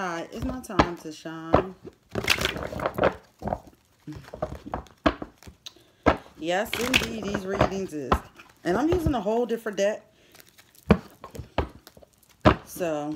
Hi, it's my time to shine. Yes, indeed, these readings is. And I'm using a whole different deck. So,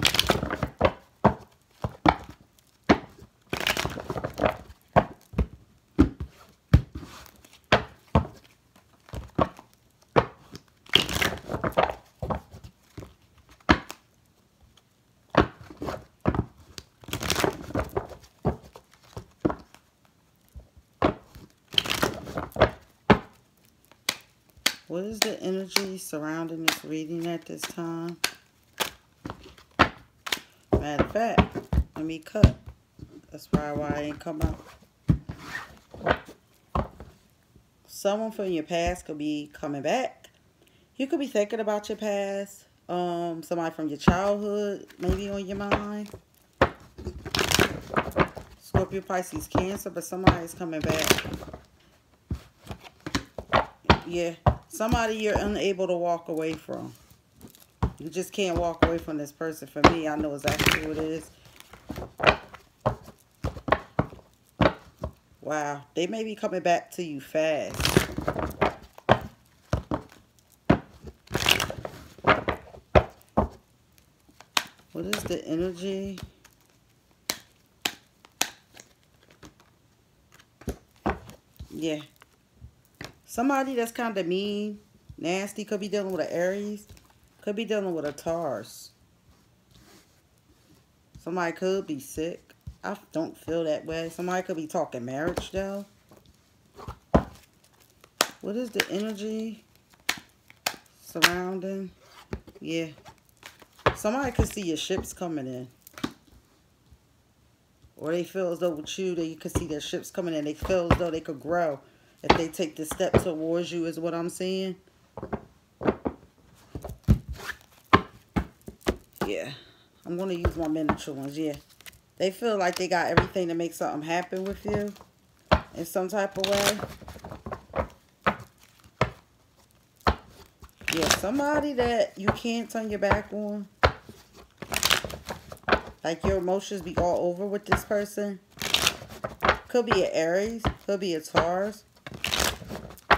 is the energy surrounding this reading at this time? Matter of fact, let me cut. That's probably why I didn't come out. Someone from your past could be coming back. You could be thinking about your past. Um, somebody from your childhood maybe on your mind. Scorpio, Pisces, Cancer, but somebody's coming back. Yeah. Somebody you're unable to walk away from. You just can't walk away from this person. For me, I know exactly who it is. Wow. They may be coming back to you fast. What is the energy? Yeah. Somebody that's kind of mean, nasty, could be dealing with an Aries. Could be dealing with a Taurus. Somebody could be sick. I don't feel that way. Somebody could be talking marriage, though. What is the energy surrounding? Yeah. Somebody could see your ships coming in. Or they feel as though with you, they could see their ships coming in. They feel as though they could grow if they take the step towards you is what I'm saying. Yeah. I'm going to use my miniature ones. Yeah. They feel like they got everything to make something happen with you in some type of way. Yeah, somebody that you can't turn your back on. Like your emotions be all over with this person. Could be an Aries. Could be a Taurus.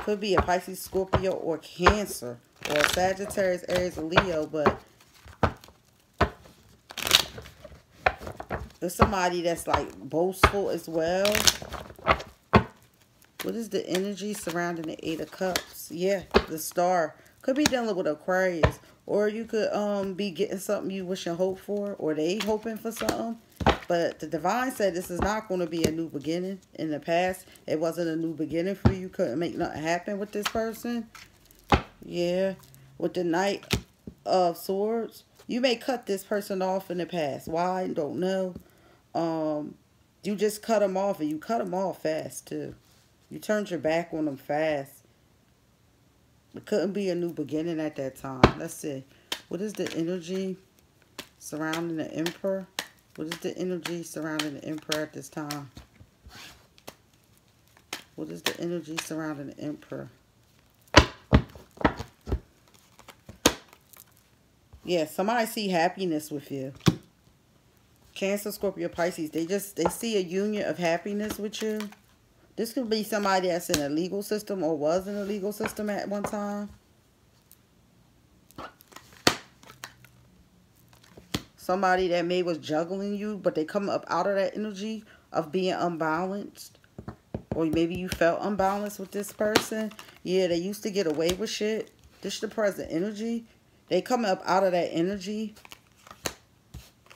Could be a Pisces, Scorpio, or Cancer. Or Sagittarius, Aries, or Leo. But there's somebody that's like boastful as well. What is the energy surrounding the Eight of Cups? Yeah, the star. Could be dealing with Aquarius. Or you could um be getting something you wish and hope for. Or they hoping for something. But the divine said this is not going to be a new beginning. In the past, it wasn't a new beginning for you. Couldn't make nothing happen with this person. Yeah. With the Knight of Swords. You may cut this person off in the past. Why? Don't know. Um, you just cut them off. And you cut them off fast, too. You turned your back on them fast. It couldn't be a new beginning at that time. Let's see. What is the energy surrounding the Emperor? What is the energy surrounding the Emperor at this time? What is the energy surrounding the Emperor? Yeah, somebody see happiness with you. Cancer, Scorpio, Pisces. They just, they see a union of happiness with you. This could be somebody that's in a legal system or was in a legal system at one time. Somebody that may was juggling you, but they come up out of that energy of being unbalanced. Or maybe you felt unbalanced with this person. Yeah, they used to get away with shit. This is the present energy. They come up out of that energy.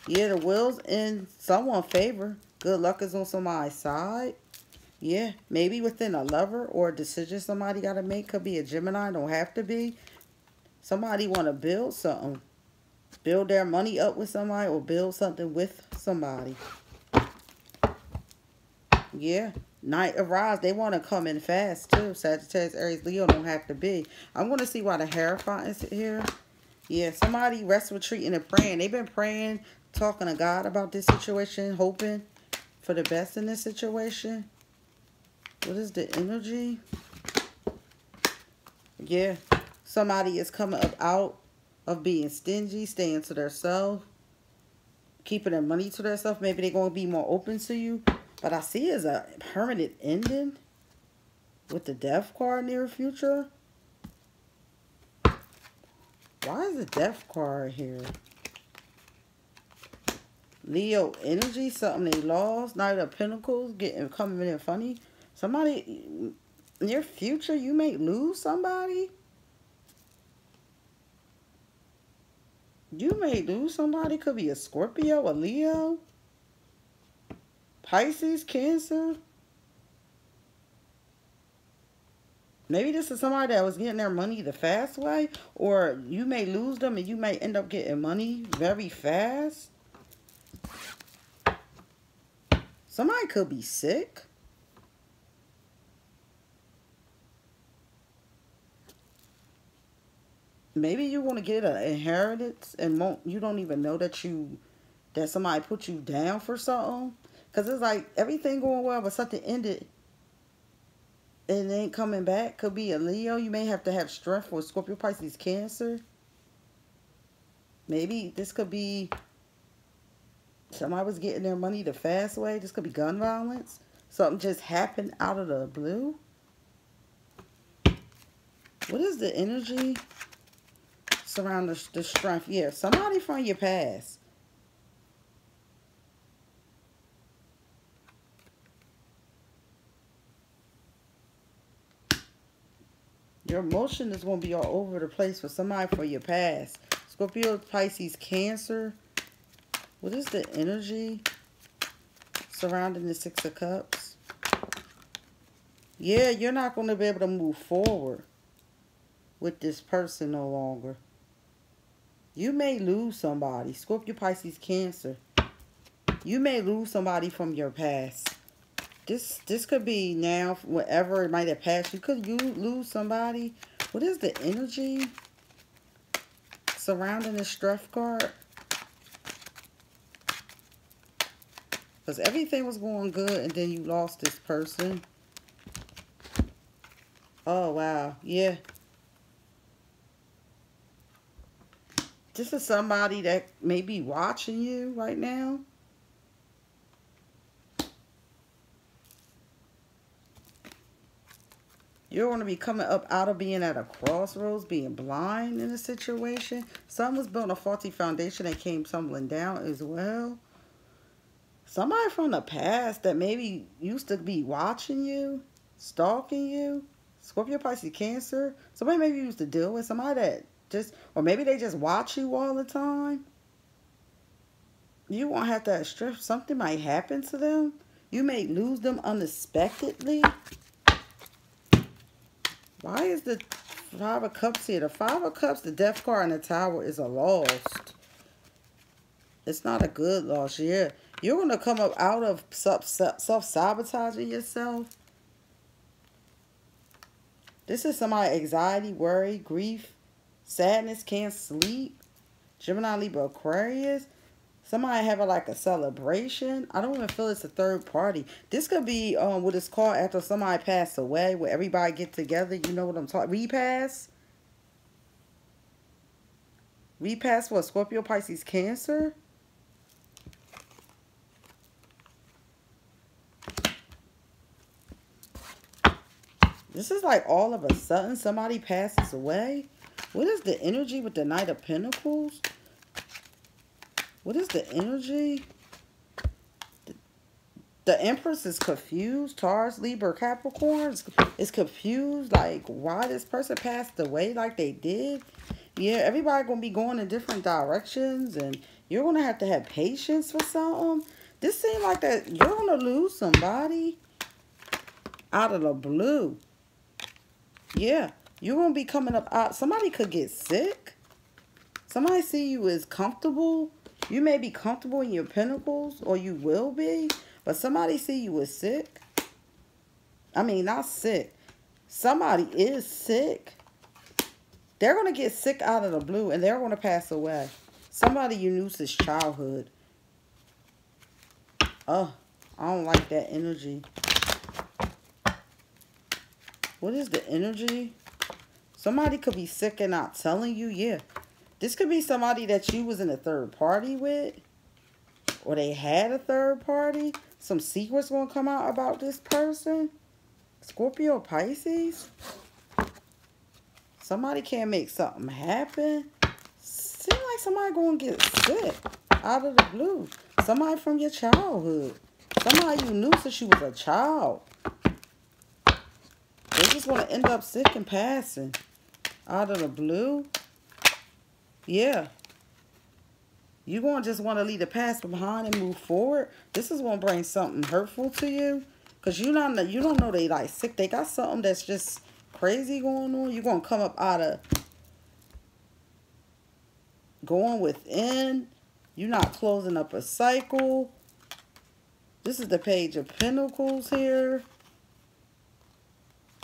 Yeah, the will's in someone's favor. Good luck is on somebody's side. Yeah, maybe within a lover or a decision somebody got to make. Could be a Gemini, don't have to be. Somebody want to build something build their money up with somebody or build something with somebody. Yeah. Knight Rods, they want to come in fast too. Sagittarius, Aries, Leo don't have to be. I'm going to see why the Hierophant is here. Yeah, somebody rest, retreating, and praying. They've been praying, talking to God about this situation, hoping for the best in this situation. What is the energy? Yeah, somebody is coming up out of being stingy, staying to themselves. keeping their money to themselves. Maybe they're going to be more open to you. But I see as a permanent ending with the death card near future. Why is the death card here? Leo energy, something they lost. Knight of Pentacles, getting coming in funny. Somebody, near future, you may lose somebody. You may lose somebody. Could be a Scorpio, a Leo. Pisces, Cancer. Maybe this is somebody that was getting their money the fast way. Or you may lose them and you may end up getting money very fast. Somebody could be sick. Maybe you want to get an inheritance and won't, you don't even know that you that somebody put you down for something. Because it's like everything going well, but something ended and ain't coming back. Could be a Leo. You may have to have strength for Scorpio, Pisces, Cancer. Maybe this could be somebody was getting their money the fast way. This could be gun violence. Something just happened out of the blue. What is the energy surround the, the strength? Yeah, somebody from your past. Your emotion is going to be all over the place for somebody for your past. Scorpio, Pisces, Cancer. What is the energy surrounding the Six of Cups? Yeah, you're not going to be able to move forward with this person no longer. You may lose somebody. Scorpio, Pisces, Cancer. You may lose somebody from your past. This this could be now, whatever it might have passed. You could you lose somebody. What is the energy surrounding the stress card? Because everything was going good and then you lost this person. Oh, wow. Yeah. This is somebody that may be watching you right now. You're going to be coming up out of being at a crossroads, being blind in a situation. Some was built a faulty foundation that came tumbling down as well. Somebody from the past that maybe used to be watching you, stalking you. Scorpio, Pisces, Cancer. Somebody maybe used to deal with somebody that just, or maybe they just watch you all the time. You won't have to stress. Something might happen to them. You may lose them unexpectedly. Why is the Five of Cups here? The Five of Cups, the Death card, and the Tower is a lost. It's not a good loss. Yeah. You're going to come up out of self-sabotaging yourself. This is somebody anxiety, worry, grief, sadness, can't sleep. Gemini, Libra, Aquarius. Somebody having like a celebration. I don't even feel it's a third party. This could be um what it's called after somebody passed away, where everybody get together. You know what I'm talking? Repass. Repass for Scorpio, Pisces, Cancer. This is like all of a sudden somebody passes away. What is the energy with the Knight of Pentacles? What is the energy? The, Empress is confused. Taurus, Libra, Capricorn is confused. Like, why this person passed away like they did? Yeah, everybody going to be going in different directions. And you're going to have to have patience for something. This seems like that you're going to lose somebody out of the blue. Yeah, you're going to be coming up out. Somebody could get sick. Somebody see you as comfortable you may be comfortable in your pentacles, or you will be, but somebody see you as sick. I mean, not sick. Somebody is sick. They're going to get sick out of the blue, and they're going to pass away. Somebody you knew since childhood. Oh, I don't like that energy. What is the energy? Somebody could be sick and not telling you. Yeah, this could be somebody that you was in a third party with. or they had a third party. Some secrets gonna come out about this person. Scorpio Pisces. Somebody can't make something happen. Seems like somebody gonna get sick out of the blue. Somebody from your childhood. Somebody you knew since you was a child. They just gonna end up sick and passing out of the blue. Yeah. You're gonna just want to leave the past behind and move forward. This is gonna bring something hurtful to you, cause you don't you don't know they like sick. They got something that's just crazy going on. You're gonna come up out of going within. You're not closing up a cycle. This is the page of pentacles here.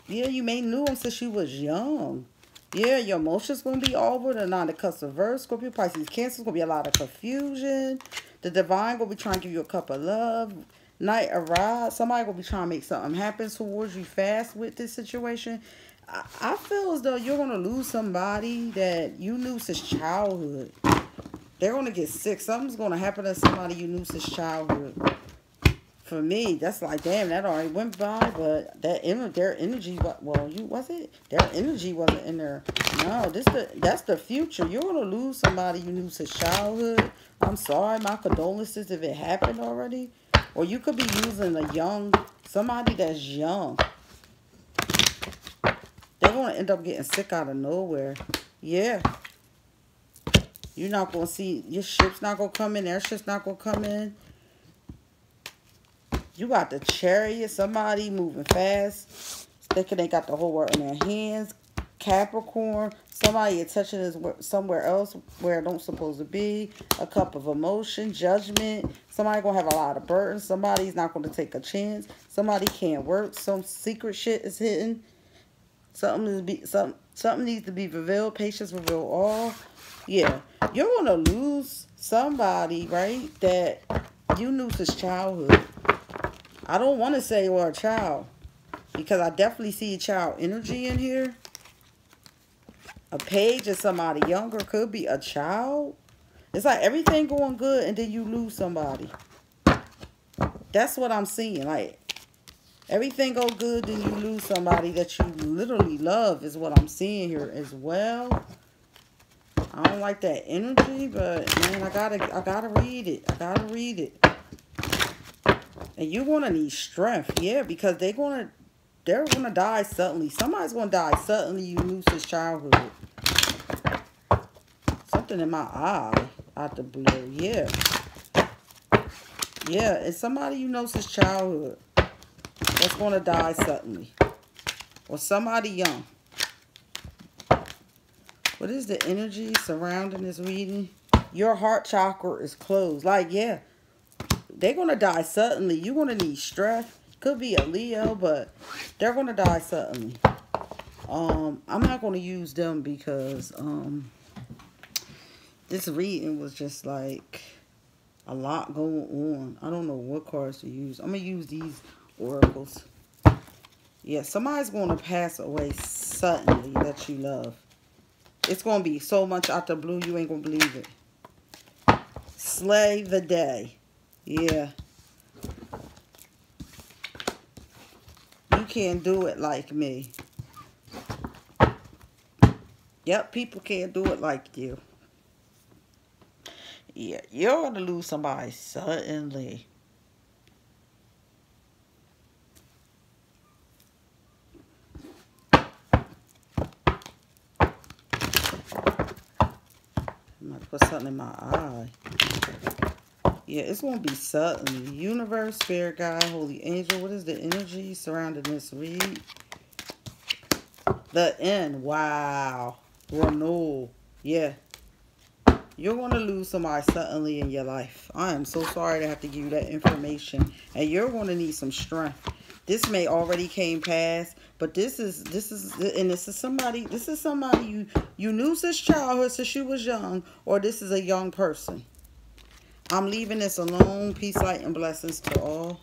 Yeah, you may knew him since you was young. Yeah, your emotions going to be over. The nine of cups. Scorpio, Pisces, Cancer. going to be a lot of confusion. The divine going to be trying to give you a cup of love. Night arrives. Somebody going to be trying to make something happen towards you fast with this situation. I, I feel as though you're going to lose somebody that you knew since childhood. They're going to get sick. Something's going to happen to somebody you knew since childhood for me, that's like, damn, that already went by, but that their energy, well, you was it? Their energy wasn't in there. No, this the that's the future. You're gonna lose somebody you knew since childhood. I'm sorry, my condolences if it happened already. Or you could be using a young somebody that's young. They're gonna end up getting sick out of nowhere. Yeah. You're not gonna see your ship's not gonna come in, their ship's not gonna come in. You got the chariot, somebody moving fast. Thinking they got the whole world in their hands. Capricorn, somebody attention is somewhere else where it don't supposed to be. A cup of emotion, judgment. Somebody gonna have a lot of burdens. Somebody's not gonna take a chance. Somebody can't work. Some secret shit is hidden. Something is be some something needs to be revealed. Patience reveal all. Yeah, you're gonna lose somebody, right? That you knew since childhood. I don't want to say or a child because I definitely see a child energy in here. A page of somebody younger could be a child. It's like everything going good and then you lose somebody. That's what I'm seeing. Like everything go good then you lose somebody that you literally love is what I'm seeing here as well. I don't like that energy, but man, I gotta I gotta read it. I gotta read it. And you're going to need strength. Yeah, because they're going to they're going to die suddenly. Somebody's going to die suddenly you lose his childhood. Something in my eye out the blue. Yeah. Yeah, it's somebody you know since childhood that's going to die suddenly. Or somebody young. What is the energy surrounding this reading? Your heart chakra is closed. Like, yeah they're going to die suddenly. You're going to need strength. Could be a Leo, but they're going to die suddenly. Um, I'm not going to use them because um, this reading was just like a lot going on. I don't know what cards to use. I'm going to use these oracles. Yeah, somebody's going to pass away suddenly that you love. It's going to be so much out the blue, you ain't going to believe it. Slay the day. Yeah. You can't do it like me. Yep, people can't do it like you. Yeah, you're going to lose somebody suddenly. I'm going to put something in my eye. Yeah, it's going to be suddenly. Universe, Spirit Guide, Holy Angel. What is the energy surrounding this read? The end. Wow. Renewal. Yeah. You're going to lose somebody suddenly in your life. I am so sorry to have to give you that information. And you're going to need some strength. This may already came past, but this is this is and this is somebody this is somebody you you knew since childhood since you was young, or this is a young person. I'm leaving this alone. Peace, light, and blessings to all.